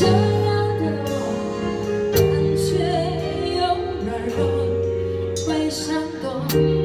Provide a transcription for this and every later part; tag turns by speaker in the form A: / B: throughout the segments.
A: 这样的我短暂又懦弱会闪躲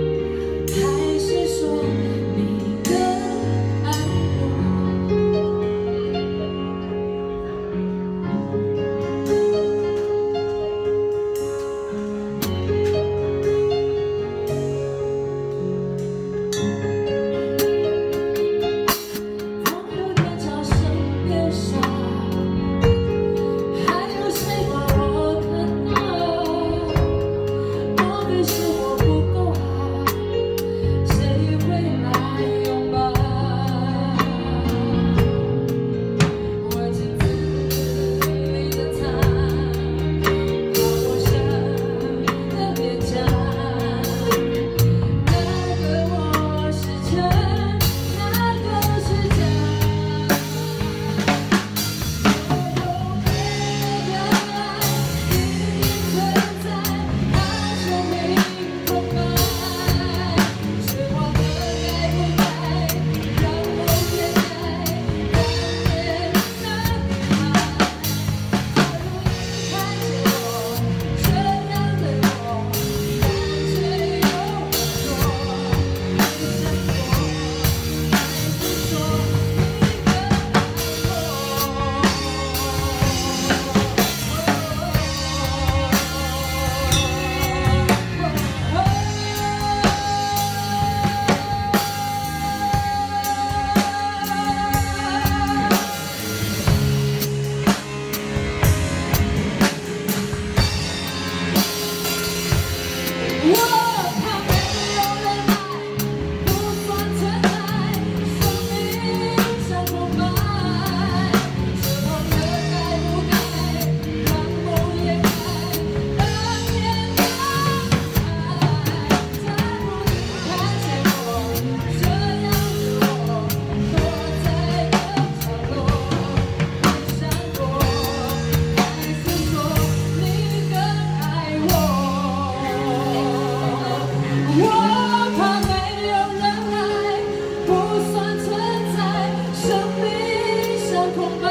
A: 空白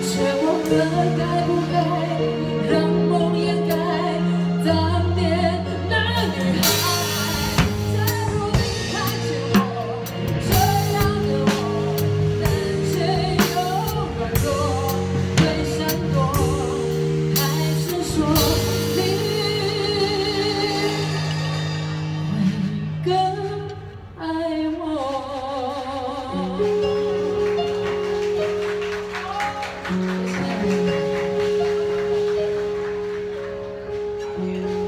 A: 却忘了该不该让梦掩盖当年那女孩假如你看见我这样的我但却又软弱会闪躲还是说你会更爱我。you.